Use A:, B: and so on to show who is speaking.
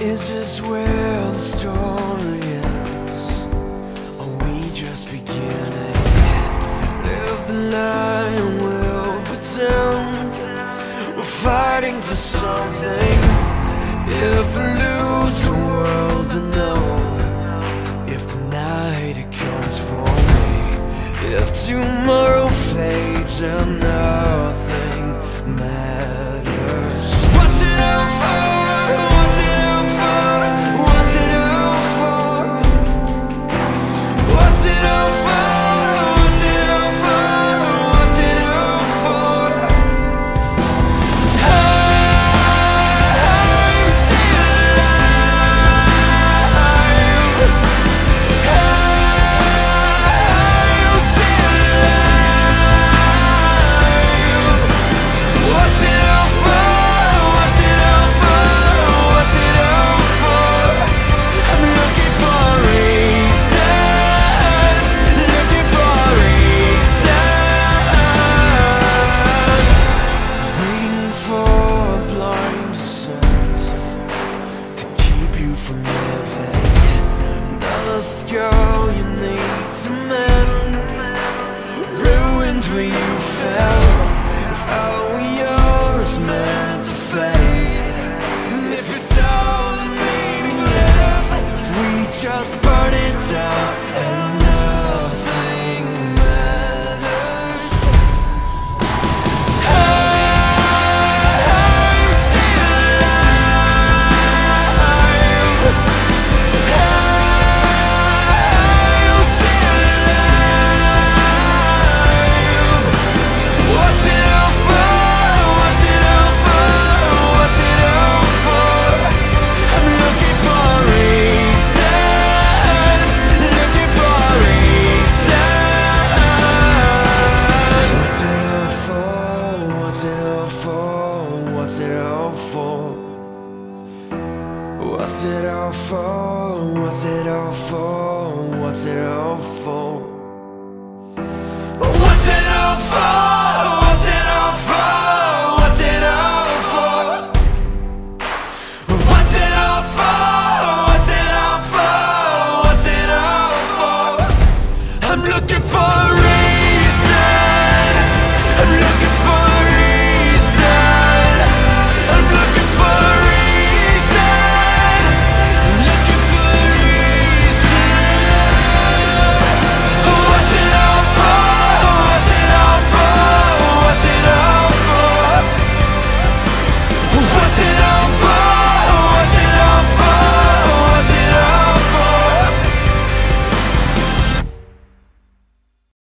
A: Is this where the story ends? Are we just beginning? Live the lie and we'll pretend We're fighting for something If we lose the world to know If the night it comes for me If tomorrow fades and nothing from living. Another scar you need to mend. Ruined where you fell. If all we are is meant to fade, and if it's all meaningless, we just burn it down and What's it all for? What's it all for? What's it all for? What's it all for?